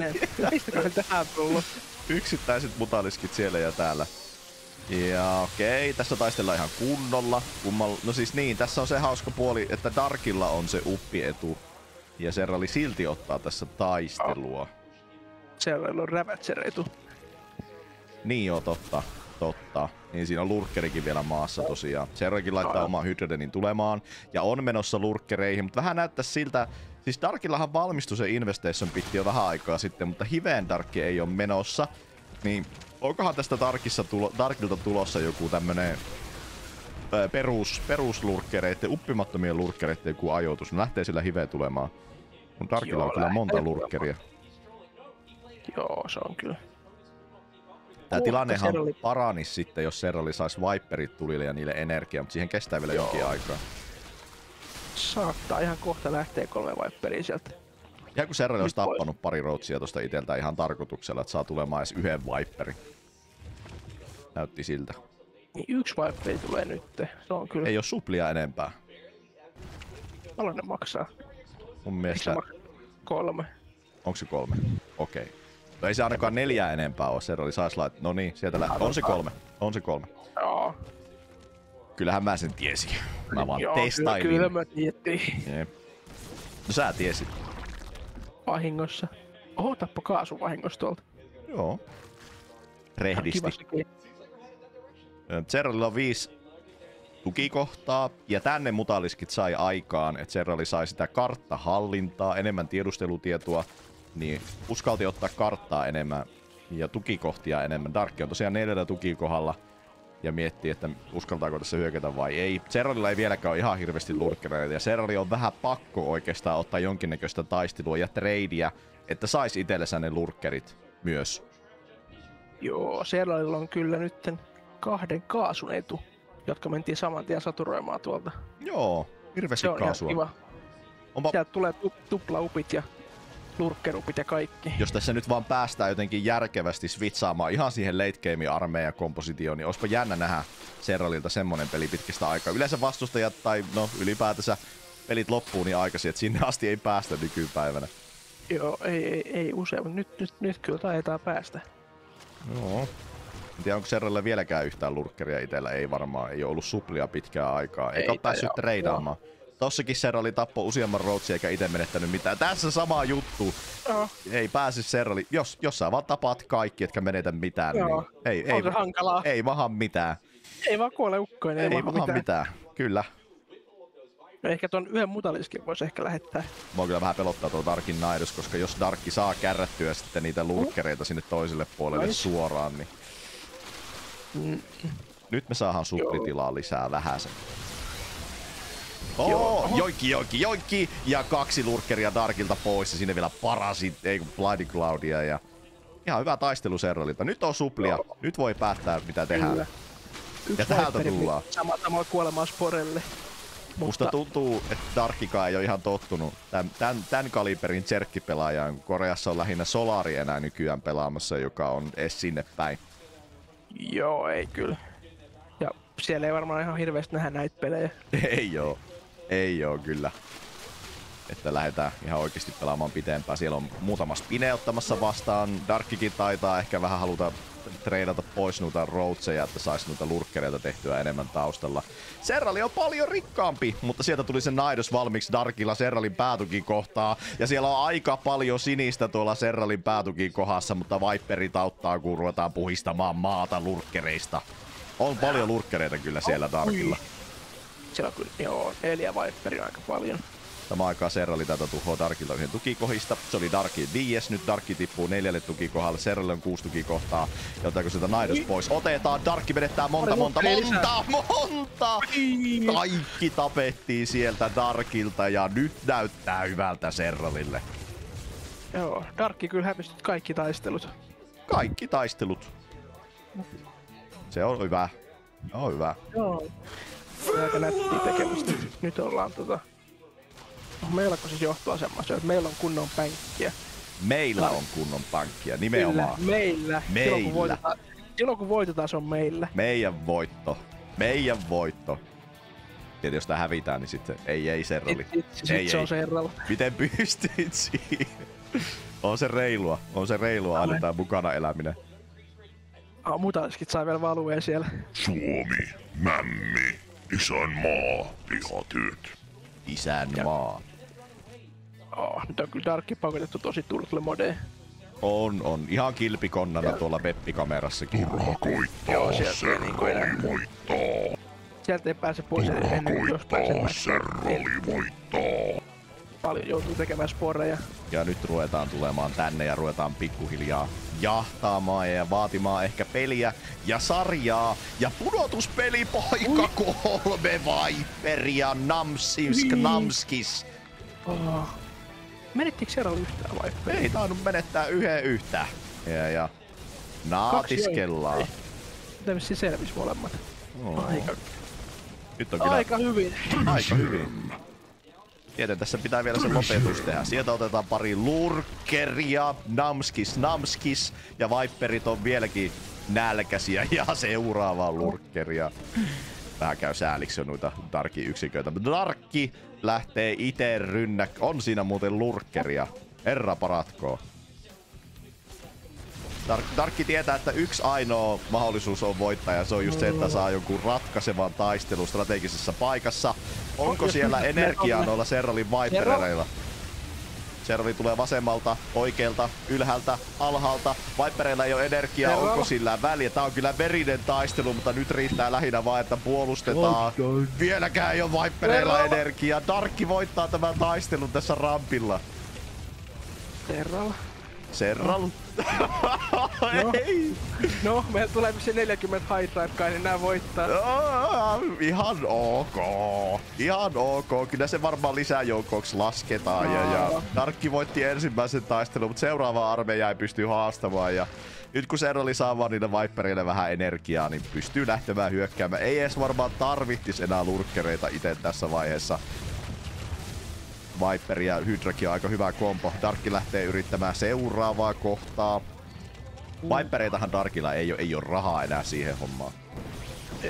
Ne, mistäkö se tähän tullut? Yksittäiset mutaliskit siellä ja täällä. Ja okei, tässä taistellaan ihan kunnolla. Kummal... No siis niin, tässä on se hauska puoli, että Darkilla on se uppietu. Ja Serrali silti ottaa tässä taistelua. Siellä on Ravager etu. Niin joo, totta. Totta. Niin siinä on lurkkerikin vielä maassa tosiaan. Serralikin laittaa oman Hydrodenin tulemaan. Ja on menossa lurkkereihin, mutta vähän näyttää siltä... Siis Darkillahan valmistui se Investation Pitti jo vähän aikaa sitten, mutta Hiveen Darkki ei ole menossa. Niin onkohan tästä Darkissa tulo, Darkilta tulossa joku tämmönen perus, peruslurkkereiden, uppimattomien lurkkereiden joku ajoitus. Ne lähtee sillä Hive tulemaan. Mun Darkilla Joo, on kyllä monta lähtee lurkkeria. Joo, se on kyllä. Tämä Uutta tilannehan Serrali- paranisi sitten, jos Serrali saisi Viperit tulille ja niille energiaa, mutta siihen kestää vielä jonkin aikaa. Saattaa ihan kohta lähteä kolme Viperia sieltä. Ja kun Serrali olisi tappanut pari rootsia tuosta iteltä ihan tarkoituksella, että saa tulemaan edes yhden Viperin. Näytti siltä. Niin yksi Viperi tulee nyt. Se on kyllä. Ei ole suplia enempää. Paljon ne maksaa. Mun se mielestä, maksaa kolme? onko se kolme? Okei. Okay. No ei se ainakaan neljää enempää ole. Serrali saisi laittaa. No niin, sieltä lähtee. On se kolme. On se kolme. Joo. Kyllähän mä sen tiesin. Mä vaan Joo, kyllä, testailin. kyllä mä tiettiin Jep. No sä tiesit. vahingossa. Oho, tappo kaasu vahingossa tuolta. Joo. Rehdisti. Zerralilla on viisi tukikohtaa, ja tänne mutaliskit sai aikaan, että Zerrali sai sitä karttahallintaa, enemmän tiedustelutietoa, niin uskalti ottaa karttaa enemmän ja tukikohtia enemmän. Dark on tosiaan neljällä tukikohdalla, ja miettii, että uskaltaako tässä hyökätä vai ei. Zerralilla ei vieläkään ole ihan hirveästi lurkkereita, ja Zerrali on vähän pakko oikeastaan ottaa jonkinnäköistä taistelua ja tradea, että saisi itsellensä ne lurkkerit myös. Joo, Serralilla on kyllä nytten kahden kaasun etu, jotka mentiin saman tien saturoimaan tuolta. Joo, hirveästi Se on ihan kaasua. kiva. Onpa Sieltä tulee tu- tuplaupit ja lurkkerupit ja kaikki. jos tässä nyt vaan päästään jotenkin järkevästi switchaamaan ihan siihen late game armeijan kompositioon, niin olisipa jännä nähdä Serralilta semmonen peli pitkästä aikaa. Yleensä vastustajat tai no ylipäätänsä pelit loppuu niin aikaisin, että sinne asti ei päästä nykypäivänä. Joo, ei, ei, ei usein, mutta nyt, nyt, nyt kyllä taitaa päästä. Joo. En tiedä, onko Serralilla vieläkään yhtään lurkkeria itsellä. Ei varmaan, ei ole ollut suplia pitkään aikaa. Eikä Ei ole päässyt treidaamaan. Tossakin Serrali tappoi useamman rootsin eikä itse menettänyt mitään. Tässä sama juttu. Joo, Ei pääse Serrali. Jos, jos sä vaan tapaat kaikki, etkä menetä mitään, Joo. niin ei, ei, hankalaa. Ei, maha mitään. ei vaan kuole ukkoinen, ei, Ei, ei maha mitään. mitään. Kyllä. Ehkä ton yhden mutaliskin voisi ehkä lähettää. Mua kyllä vähän pelottaa tuo Darkin Naidos, koska jos Darkki saa kärrättyä sitten niitä lurkkereita sinne toiselle puolelle Nice. suoraan, niin nyt me saadaan suplitilaa lisää vähäsen. Oh, joikki, joikki, joikki! Ja kaksi lurkkeria Darkilta pois ja sinne vielä parasit, ei kun Bloody Cloudia ja ihan hyvä taistelu Serralilta. Nyt on suplia, nyt voi päättää mitä tehdään. Kyllä. Yksi täältä Viperi tullaan. Sama, samalla kuolemaan Sporelle. Musta tuntuu, että Darkika ei ole ihan tottunut tämän, tämän, tämän kaliberin tserkkipelaajaan. Koreassa on lähinnä Solari enää nykyään pelaamassa, joka on edes sinne päin. Joo, ei kyllä. Ja siellä ei varmaan ihan hirveästi nähdä näitä pelejä. Ei oo. Ei oo kyllä. Että lähdetään ihan oikeasti pelaamaan pitempään. Siellä on muutama spine ottamassa vastaan. Darkkikin taitaa ehkä vähän haluta treidata pois noita roadseja, että saisi noita lurkkereita tehtyä enemmän taustalla. Serrali on paljon rikkaampi, mutta sieltä tuli se Naidos valmiiksi Darkilla Serralin päätukin kohtaa. Ja siellä on aika paljon sinistä tuolla Serralin päätukin kohdassa, mutta Viperi tauttaa, kun ruvetaan puhistamaan maata lurkkereista. On paljon lurkkereita kyllä siellä Darkilla. Siellä on kyllä, joo, neljä Viperia aika paljon. Samaan aikaan Serrali tätä tuhoaa Darkilta yhden tukikohista. Se oli Darkin viies, nyt Darkki tippuu neljälle tukikohdalle. Serrali on kuusi tukikohtaa. Ja otetaanko sieltä Naidos pois? Otetaan, Darkki menettää monta, monta, monta, monta! Kaikki tapettiin sieltä Darkilta ja nyt näyttää hyvältä Serralille. Joo, Darkki kyllä hävisi kaikki taistelut. Kaikki taistelut. Se on hyvä. Se on hyvä. Joo. Aika nättiä tekemistä. Nyt ollaan tota... Meillä on siis johtoasemassa, että meillä on kunnon pänkkiä. Meillä on kunnon pankkia, nimenomaan. Kyllä, meillä. Silloin kun, Meillä. voitetaan, silloin kun voitetaan, se on meillä. Meidän voitto. Meidän voitto. Tietysti jos tää hävitään, niin sitten ei, ei Serrali. Sit, sit, ei, se ei. on Serralla. Miten pystyit siihen? On se reilua. On se reilua aina tää mukana eläminen. Ah, mutaskit sai vielä valueen siellä. Suomi, mämmi, isänmaa, lihatyöt. Isänmaa. Oh, nyt on kyllä Darkki pakotettu tosi turtle modeen. On, on. Ihan kilpikonnana tuolla Peppi-kamerassakin. Turha koittaa, Joo, sieltä serrali voittaa. Sieltä ei pääse pois Turha ennen kuin jos pääsee serrali voittaa. Paljon joutuu tekemään sporeja. Ja nyt ruvetaan tulemaan tänne ja ruvetaan pikkuhiljaa jahtaamaan ja vaatimaan ehkä peliä ja sarjaa. Ja pudotuspelipaikka kolme Viperia Namsisk Namskis. Oh. Menettikö Serralla yhtään vai? Ei tainnut menettää yhden yhtä. Ja, ja naatiskellaan. Mitä vissiin selvisi molemmat? Oo. Aika, Nyt on kyllä aika hyvin. aika hyvin. Tiedän, tässä pitää vielä se lopetus tehdä. Sieltä otetaan pari lurkkeria, namskis, namskis, ja viperit on vieläkin nälkäisiä ja seuraavaa lurkkeria. Vähän käy sääliksi jo noita Darkin yksiköitä. Darkki lähtee itse rynnä. On siinä muuten lurkkeria. Herra paratkoon. Dark, Darkki tietää, että yksi ainoa mahdollisuus on voittaa ja se on just se, että saa jonkun ratkaisevan taistelun strategisessa paikassa. Onko siellä energiaa noilla Serralin Vipereilla? Serrali tulee vasemmalta, oikealta, ylhäältä, alhaalta. Vipereilla ei ole energiaa, Serral. onko sillä väliä? Tää on kyllä verinen taistelu, mutta nyt riittää lähinnä vaan, että puolustetaan. Vieläkään ei ole Vipereilla Serral. energiaa. Darkki voittaa tämän taistelun tässä rampilla. Serralla. Serral. Ei. No, meillä tulee se 40 high drive kai, niin nää voittaa. Aa, Ihan ok. Ihan ok. Kyllä se varmaan lisäjoukoksi lasketaan. Ja, ja Darkki voitti ensimmäisen taistelun, mutta seuraava armeija ei pysty haastamaan. Ja nyt kun Serrali saa vaan niille Viperille vähän energiaa, niin pystyy lähtemään hyökkäämään. Ei edes varmaan tarvittis enää lurkkereita itse tässä vaiheessa. Viper ja Hydrakin on aika hyvä kompo. Darkki lähtee yrittämään seuraavaa kohtaa. Vipereitahan Darkilla ei ole, ei ole rahaa enää siihen hommaan.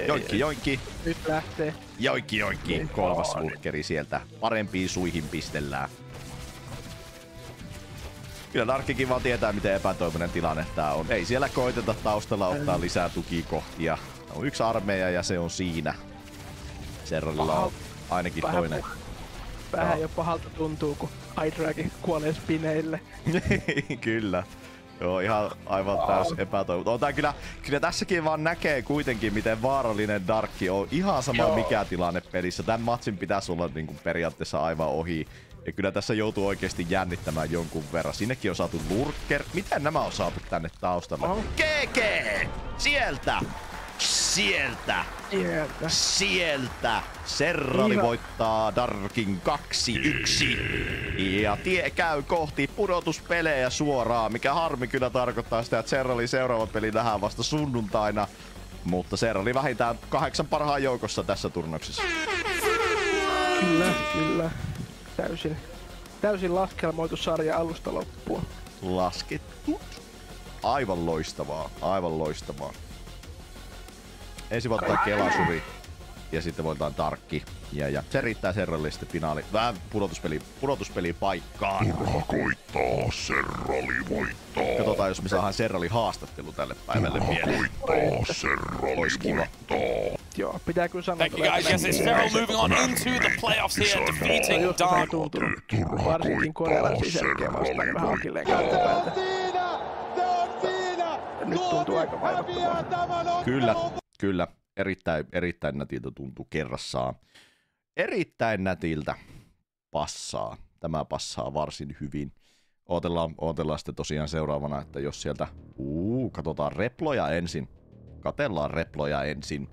Joinkki, joinkki, Nyt lähtee. joinkki, joinkki. Niin, Kolmas on. lurkkeri sieltä. Parempiin suihin pistellään. Kyllä Darkkikin vaan tietää, miten epätoivoinen tilanne tää on. Ei siellä koiteta taustalla ottaa lisää tukikohtia. On yksi armeija ja se on siinä. Serralilla on ainakin Vähän toinen. Vähän jo pahalta tuntuu, kun Hydrakin kuolee spineille. kyllä. Joo, ihan aivan täys epätoivoton. On tää kyllä, kyllä tässäkin vaan näkee kuitenkin, miten vaarallinen Darkki on. Ihan sama Joo. mikä tilanne pelissä. Tän matsin pitäisi olla niin kuin periaatteessa aivan ohi. Ja kyllä tässä joutuu oikeasti jännittämään jonkun verran. Sinnekin on saatu lurker. Miten nämä on saatu tänne taustalle? Oho. GG! Sieltä! Sieltä! Sieltä. Sieltä Serrali Ihan- voittaa Darkin 2-1. Ja tie käy kohti pudotuspelejä suoraan, mikä harmi kyllä tarkoittaa sitä, että Serralin seuraava peli nähdään vasta sunnuntaina. Mutta se oli vähintään kahdeksan parhaan joukossa tässä turnauksessa. Kyllä, kyllä. Täysin, täysin laskelmoitu sarja alusta loppuun. Laskettu. Aivan loistavaa, aivan loistavaa. Ensin voittaa Kelasuri ja sitten voitetaan Tarkki. Ja, ja se riittää Serralle sitten finaali, vähän pudotuspeli, pudotuspeli paikkaan. Turha koittaa, Serrali voittaa. Katsotaan, jos me saadaan Serrali haastattelu tälle päivälle Turha vielä. koittaa, Serrali voittaa. Joo, pitää kyllä sanoa. Thank you guys. Yes, it's Feral moving on into the playoffs here, defeating Dark. varsinkin koittaa, korealaisia selkeä vastaan, niin vähän akilleen kääntöpäältä. Nyt tuntuu aika vaivattomalta. Kyllä, kyllä. Erittäin, erittäin nätiltä tuntuu kerrassaan. Erittäin nätiltä passaa. Tämä passaa varsin hyvin. Ootellaan, ootellaan sitten tosiaan seuraavana, että jos sieltä... Uu, katsotaan reploja ensin. Katellaan reploja ensin.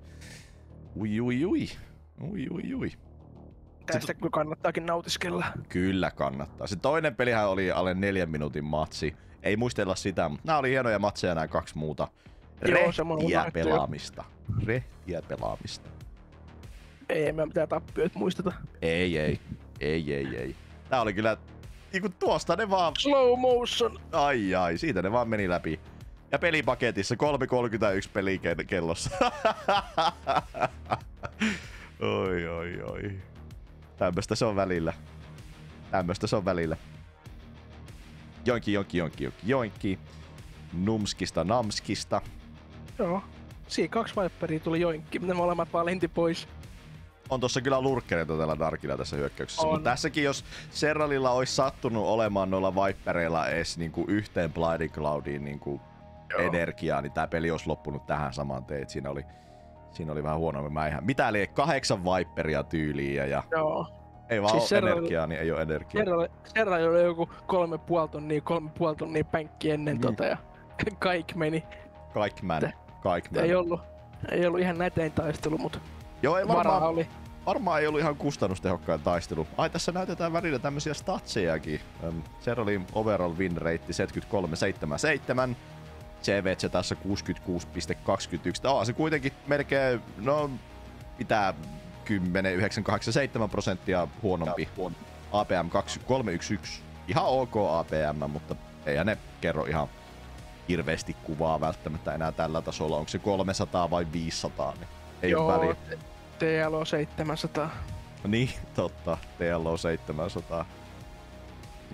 Ui, ui, ui. Ui, ui, ui. Tästä kyllä kannattaakin nautiskella. Kyllä kannattaa. Se toinen pelihän oli alle neljän minuutin matsi. Ei muistella sitä, mutta nämä oli hienoja matseja nämä kaksi muuta. Rehtiä pelaamista. Rehtiä pelaamista. Ei me mitään tappioita muisteta. Ei, ei. Ei, ei, ei. Tää oli kyllä... Niinku tuosta ne vaan... Slow motion. Ai ai, siitä ne vaan meni läpi. Ja pelipaketissa 3.31 peli ke- kellossa. oi, oi, oi. Tämmöstä se on välillä. Tämmöstä se on välillä. Joinki, joinki, joinki, joinki, joinki. Numskista, namskista. Joo. Siinä kaksi Viperia tuli joinkki, ne molemmat vaan lenti pois. on tossa kyllä lurkkereita tällä Darkilla tässä hyökkäyksessä. On. Mutta tässäkin, jos Serralilla olisi sattunut olemaan noilla Vipereilla edes niinku yhteen Blinding Cloudiin niinku energiaa, niin tää peli olisi loppunut tähän samaan teet. Siinä oli, siinä oli vähän huonommin mäihä. Mitä liian kahdeksan Viperia tyyliin ja, ja Joo. ei vaan Siis Serralilla- energiaa, niin ei ole energiaa. Kerralle oli joku kolme puoli tonnia, kolme puoli tonnia pänkki ennen Niin. tota ja kaikki meni. Kaikki man. Kaikki. Ei ollut, ei ollut ihan nätein taistelu, mutta Joo, ei varmaan, oli. varmaan ei ollut ihan kustannustehokkain taistelu. Ai tässä näytetään välillä tämmösiä statsejakin. Öm, Serralin overall win rate 73,77. CVC tässä 66,21. Oh, se kuitenkin melkein, no mitä 10, 9, 8, 7 prosenttia huonompi. APM 2, 311. Ihan ok APM, mutta eihän ne kerro ihan hirveästi kuvaa välttämättä enää tällä tasolla. Onko se 300 vai 500, niin ei ole väliä. Joo, TLO 700. Niin, totta. TLO 700.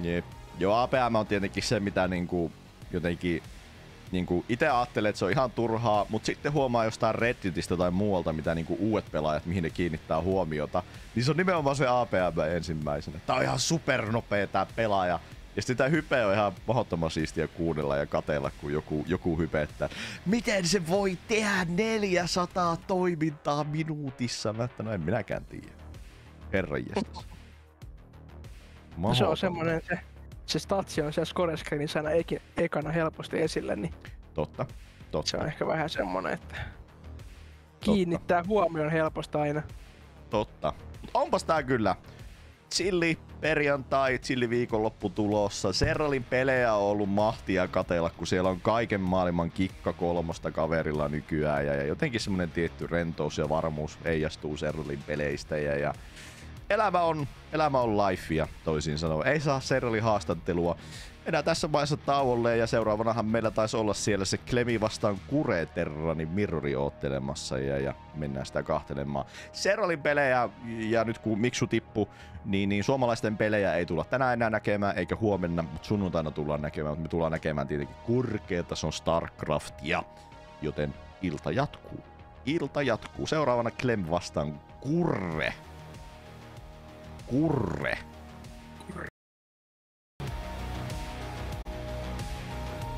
Jep. Joo, APM on tietenkin se, mitä niinku jotenkin niinku itse ajattelee, että se on ihan turhaa, mutta sitten huomaa jostain Redditistä tai muualta, mitä niinku uudet pelaajat, mihin ne kiinnittää huomiota, niin se on nimenomaan se APM ensimmäisenä. Tää on ihan supernopea tää pelaaja. Ja sitten tää hype on ihan mahdottoman siistiä kuunnella ja katella, kun joku, joku hype, että miten se voi tehdä 400 toimintaa minuutissa? Mä että no en minäkään tiedä. Herran jestas. Se on semmonen, se, se statsi on siellä score aina eki, ekana helposti esillä, niin Totta. Totta. se on ehkä vähän semmonen, että kiinnittää huomion helposti aina. Totta. Onpas tää kyllä. Chilli perjantai, chilli viikonloppu tulossa. Serralin pelejä on ollut mahtia katella, kun siellä on kaiken maailman kikka kolmosta kaverilla nykyään. Ja, ja jotenkin semmonen tietty rentous ja varmuus heijastuu Serralin peleistä. Ja, ja elämä on, elämä on lifea, toisin sanoen. Ei saa Serralin haastattelua. Mennään tässä vaiheessa tauolle ja seuraavanahan meillä taisi olla siellä se Klemi vastaan Kure Terranin Mirrori oottelemassa ja, ja mennään sitä kahtelemaan. Serralin pelejä ja nyt kun Miksu tippu, niin, niin suomalaisten pelejä ei tulla tänään enää näkemään eikä huomenna, mutta sunnuntaina tullaan näkemään, mutta me tullaan näkemään tietenkin korkeatason Starcraftia, joten ilta jatkuu. Ilta jatkuu. Seuraavana Klem vastaan Kurre. Kurre.